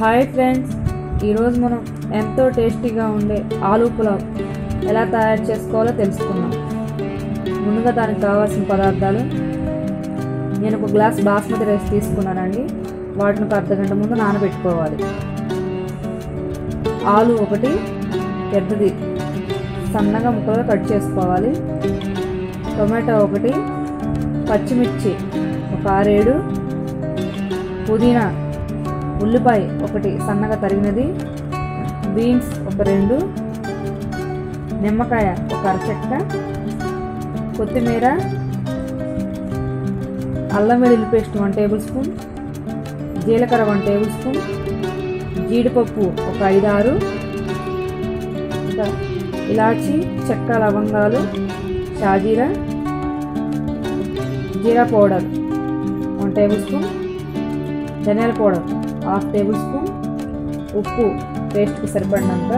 Hi friends ఈరోజు మనం ఎంతో టేస్టీగా ఉండే ఆలూ పులావ్ ఎలా తయారు చేసుకోవాలో తెలుసుకుందాం. ముందుగా దానికి కావాల్సిన పదార్థాలు. నేను ఒక గ్లాస్ బాస్మతి రైస్ తీసుకున్నానండి. వాటిని ఒక అర్ధగంట ముందు నానబెట్టుకోవాలి. ఆలు ఒకటి పెద్దది సన్నగా ముక్కలుగా కట్ చేసుకోవాలి. టొమాటో ఒకటి పచ్చిమిర్చి ఒక ఆరేడు పుదీనా ఉల్లిపాయ ఒకటి సన్నగా తరిగినది బీన్స్ ఒక రెండు నిమ్మకాయ ఒక అరచెక్క కొత్తిమీర అల్లం వెల్లుల్లి పేస్ట్ వన్ టేబుల్ స్పూన్ జీలకర్ర వన్ టేబుల్ స్పూన్ జీడిపప్పు ఒక ఐదు ఆరు ఇంకా ఇలాచి చెక్క లవంగాలు షాజీరా జీరా పౌడర్ వన్ టేబుల్ స్పూన్ ధనియాల పౌడర్ హాఫ్ టేబుల్ స్పూన్ ఉప్పు పేస్ట్కి సరిపడినంత.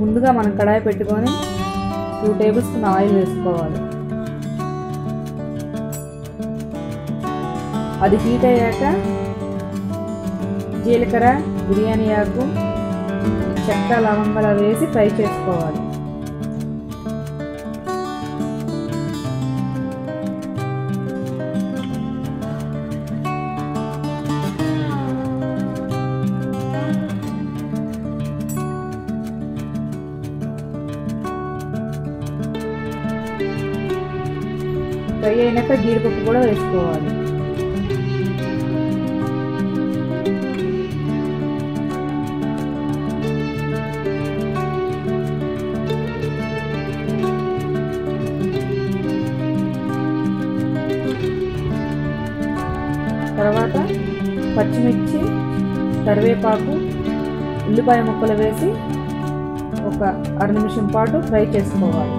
ముందుగా మనం కడాయి పెట్టుకొని టూ టేబుల్ స్పూన్ ఆయిల్ వేసుకోవాలి. అది హీట్ అయ్యాక జీలకర్ర బిర్యానీ ఆకు చెక్క లవంగాలు వేసి ఫ్రై చేసుకోవాలి. ఫ్రై అయినాక జీడిపప్పు కూడా వేసుకోవాలి. తర్వాత పచ్చిమిర్చి కరివేపాకు ఉల్లిపాయ ముక్కలు వేసి ఒక అర నిమిషం పాటు ఫ్రై చేసుకోవాలి.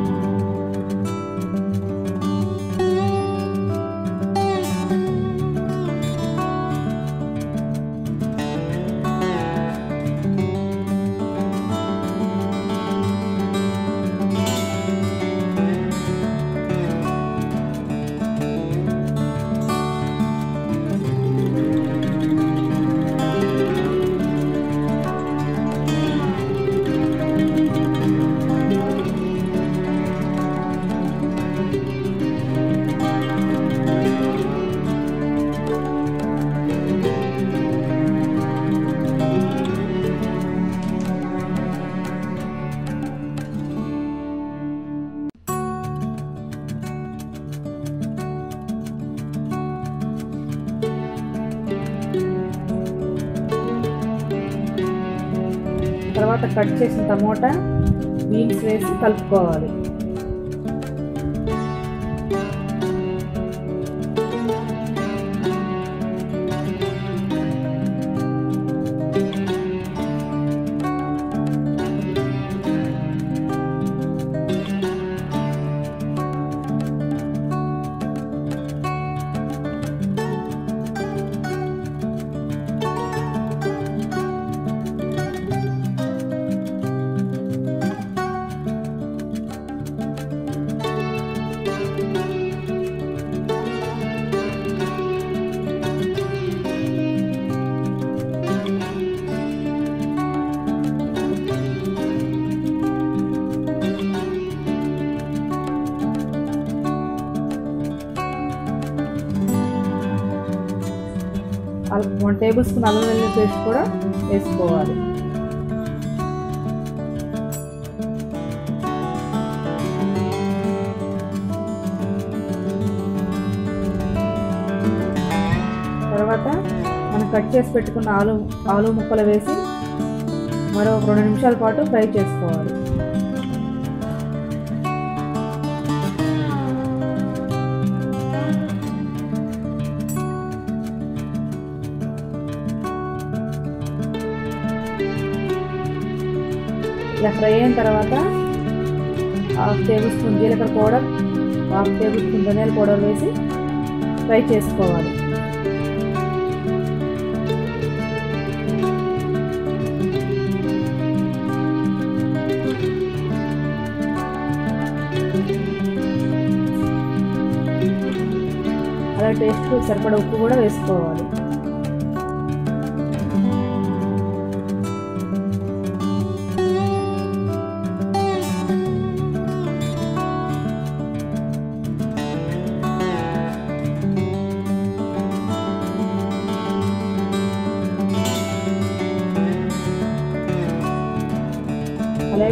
తర్వాత కట్ చేసిన టమోటా బీన్స్ వేసి కలుపుకోవాలి. వన్ టేబుల్ స్పూన్ అల్లం వెల్లుల్లి పేస్ట్ కూడా వేసుకోవాలి. తర్వాత మనం కట్ చేసి పెట్టుకున్న ఆలు ఆలు ముక్కలు వేసి మరో రెండు నిమిషాల పాటు ఫ్రై చేసుకోవాలి. ఇలా ఫ్రై అయిన తర్వాత హాఫ్ టేబుల్ స్పూన్ జీలకర్ర పౌడర్ హాఫ్ టేబుల్ స్పూన్ ధనియాల పౌడర్ వేసి ఫ్రై చేసుకోవాలి. అలా టేస్ట్ సరిపడ ఉప్పు కూడా వేసుకోవాలి.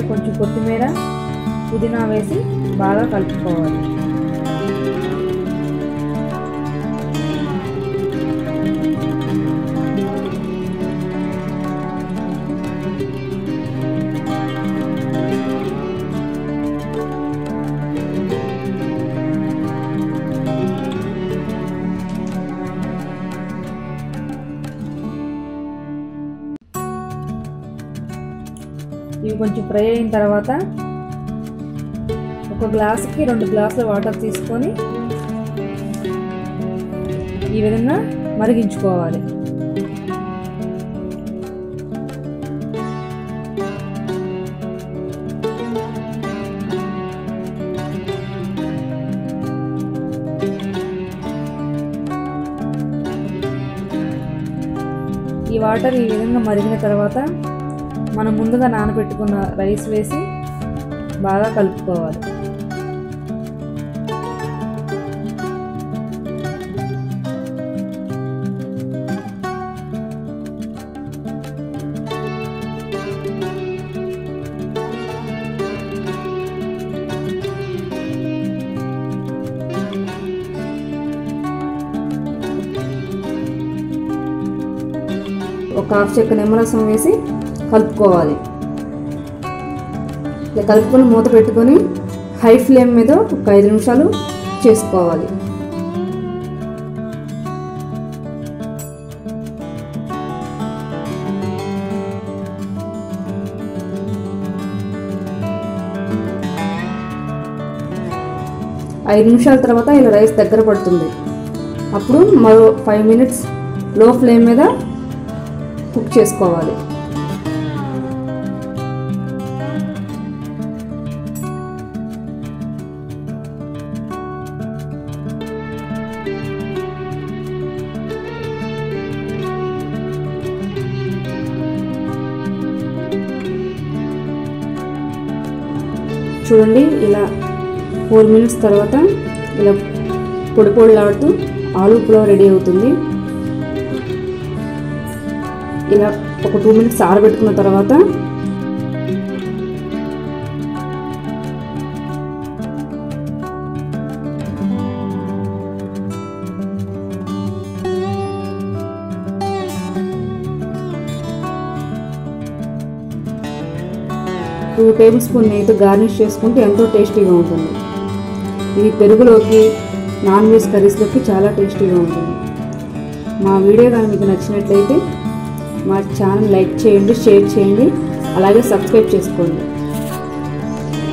కొంచెం కొత్తిమీర పుదీనా వేసి బాగా కలుపుకోవాలి. ఇవి కొంచెం ఫ్రై అయిన తర్వాత ఒక గ్లాసుకి రెండు గ్లాసుల వాటర్ తీసుకొని ఈ విధంగా మరిగించుకోవాలి. ఈ వాటర్ ఈ విధంగా మరిగిన తర్వాత మనం ముందుగా నానబెట్టుకున్న రైస్ వేసి బాగా కలుపుకోవాలి. ఒక హాఫ్ చెక్క నిమ్మరసం వేసి కలుపుకోవాలి. ఇలా కలుపుకొని మూత పెట్టుకొని హై ఫ్లేమ్ మీద ఒక ఐదు నిమిషాలు చేసుకోవాలి. ఐదు నిమిషాల తర్వాత ఇలా రైస్ దగ్గర పడుతుంది. అప్పుడు మరో ఫైవ్ మినిట్స్లో ఫ్లేమ్ మీద కుక్ చేసుకోవాలి. చూడండి ఇలా ఫోర్ మినిట్స్ తర్వాత ఇలా పొడి పొడిలాడుతూ ఆలు పులావ్ రెడీ అవుతుంది. ఇలా ఒక టూ మినిట్స్ ఆరబెట్టుకున్న తర్వాత టూ టేబుల్ స్పూన్ నెయ్యితో గార్నిష్ చేసుకుంటే ఎంతో టేస్టీగా ఉంటుంది. ఇది పెరుగులోకి నాన్ వెజ్ కర్రీస్లోకి చాలా టేస్టీగా ఉంటుంది. మా వీడియో కానీ మీకు నచ్చినట్లయితే మా ఛానల్ లైక్ చేయండి షేర్ చేయండి అలాగే సబ్స్క్రైబ్ చేసుకోండి.